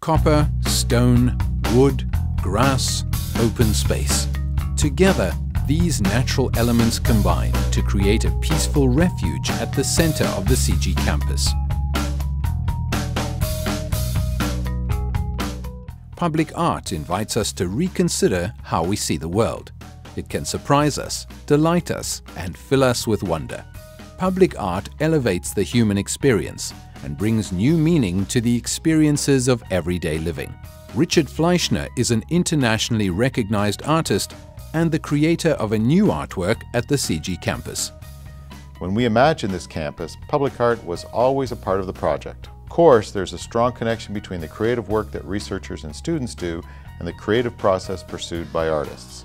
Copper, stone, wood, grass, open space. Together, these natural elements combine to create a peaceful refuge at the center of the CIGI campus. Public art invites us to reconsider how we see the world. It can surprise us, delight us, and fill us with wonder. Public art elevates the human experience and brings new meaning to the experiences of everyday living. Richard Fleischner is an internationally recognized artist and the creator of a new artwork at the CIGI campus. When we imagined this campus, public art was always a part of the project. Of course, there's a strong connection between the creative work that researchers and students do and the creative process pursued by artists.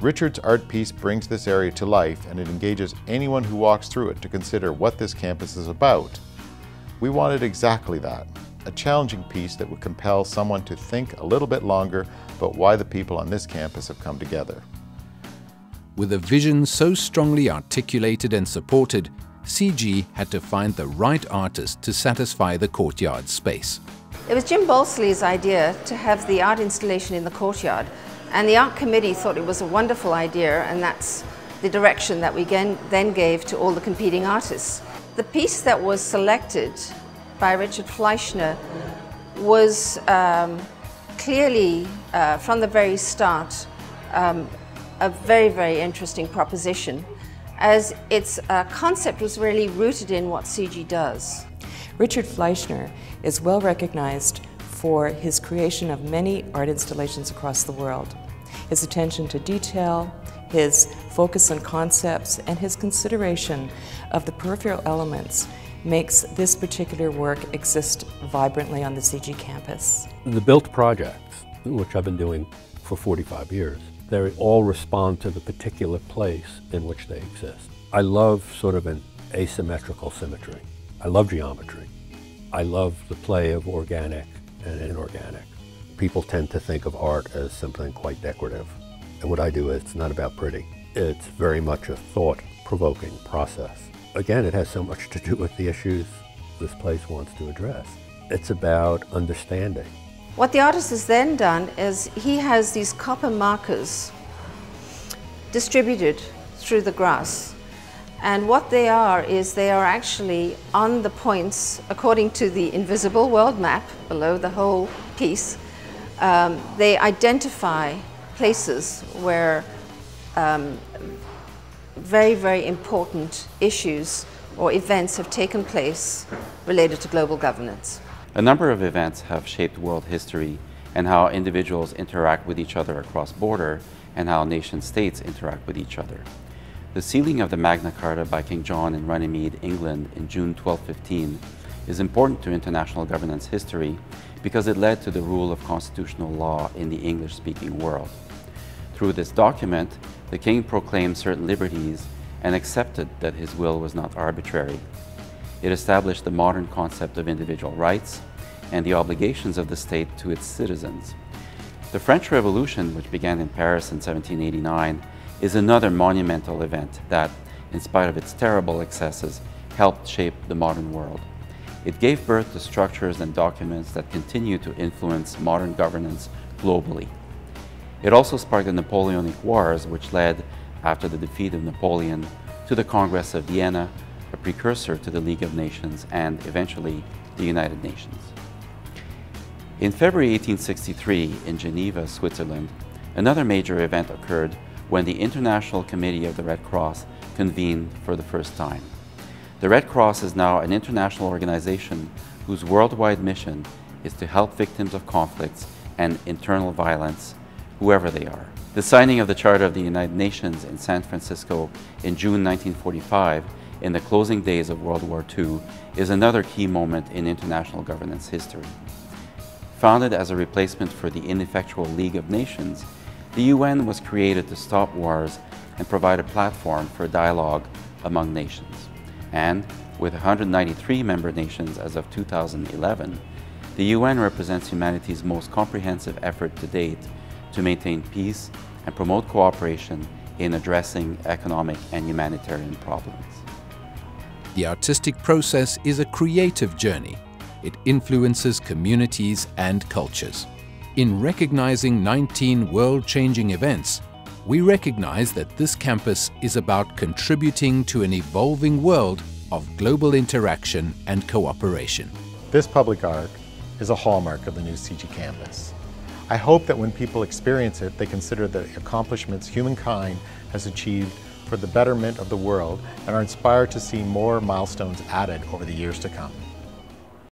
Richard's art piece brings this area to life and it engages anyone who walks through it to consider what this campus is about. We wanted exactly that, a challenging piece that would compel someone to think a little bit longer about why the people on this campus have come together. With a vision so strongly articulated and supported, CIGI had to find the right artist to satisfy the courtyard space. It was Jim Balsillie's idea to have the art installation in the courtyard and the art committee thought it was a wonderful idea and that's the direction that we then gave to all the competing artists. The piece that was selected by Richard Fleischner was um, clearly, uh, from the very start, um, a very, very interesting proposition as its uh, concept was really rooted in what CIGI does. Richard Fleischner is well recognized for his creation of many art installations across the world. His attention to detail, his focus on concepts, and his consideration of the peripheral elements makes this particular work exist vibrantly on the CIGI campus. The built projects, which I've been doing for 45 years, they all respond to the particular place in which they exist. I love sort of an asymmetrical symmetry. I love geometry. I love the play of organic and inorganic. People tend to think of art as something quite decorative. And what I do is it's not about pretty. It's very much a thought-provoking process. Again, it has so much to do with the issues this place wants to address. It's about understanding. What the artist has then done is he has these copper markers distributed through the grass and what they are is they are actually on the points, according to the invisible world map below the whole piece, um, they identify places where um, very, very important issues or events have taken place related to global governance. A number of events have shaped world history and how individuals interact with each other across border and how nation states interact with each other. The sealing of the Magna Carta by King John in Runnymede, England in June 1215 is important to international governance history because it led to the rule of constitutional law in the English-speaking world. Through this document, the king proclaimed certain liberties and accepted that his will was not arbitrary. It established the modern concept of individual rights and the obligations of the state to its citizens. The French Revolution, which began in Paris in 1789, is another monumental event that, in spite of its terrible excesses, helped shape the modern world. It gave birth to structures and documents that continue to influence modern governance globally. It also sparked the Napoleonic Wars, which led, after the defeat of Napoleon, to the Congress of Vienna, a precursor to the League of Nations and, eventually, the United Nations. In February 1863, in Geneva, Switzerland, another major event occurred when the International Committee of the Red Cross convened for the first time. The Red Cross is now an international organization whose worldwide mission is to help victims of conflicts and internal violence, whoever they are. The signing of the Charter of the United Nations in San Francisco in June 1945, in the closing days of World War II, is another key moment in international governance history. Founded as a replacement for the ineffectual League of Nations, the UN was created to stop wars and provide a platform for dialogue among nations. And with 193 member nations as of 2011, the UN represents humanity's most comprehensive effort to date to maintain peace and promote cooperation in addressing economic and humanitarian problems. The artistic process is a creative journey. it influences communities and cultures. In recognizing 19 world-changing events, we recognize that this campus is about contributing to an evolving world of global interaction and cooperation. This public art is a hallmark of the new CIGI campus. I hope that when people experience it, they consider the accomplishments humankind has achieved for the betterment of the world and are inspired to see more milestones added over the years to come.